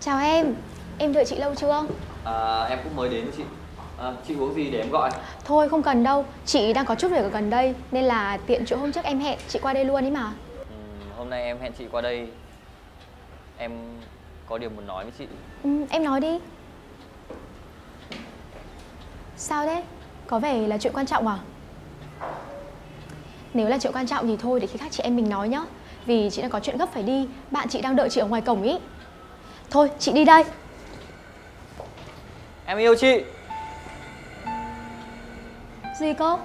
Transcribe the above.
Chào em, em đợi chị lâu chưa? À, em cũng mới đến chị. À, Chị uống gì để em gọi? Thôi không cần đâu, chị đang có chút việc ở gần đây Nên là tiện chỗ hôm trước em hẹn, chị qua đây luôn ý mà. Ừ, Hôm nay em hẹn chị qua đây. Em có điều muốn nói với chị. Ừ, Em nói đi. Sao thế? Có vẻ là chuyện quan trọng à? Nếu là chuyện quan trọng thì thôi để khi khác chị em mình nói nhá. Vì chị đang có chuyện gấp phải đi. Bạn chị đang đợi chị ở ngoài cổng ý Thôi chị đi đây Em yêu chị Gì cơ?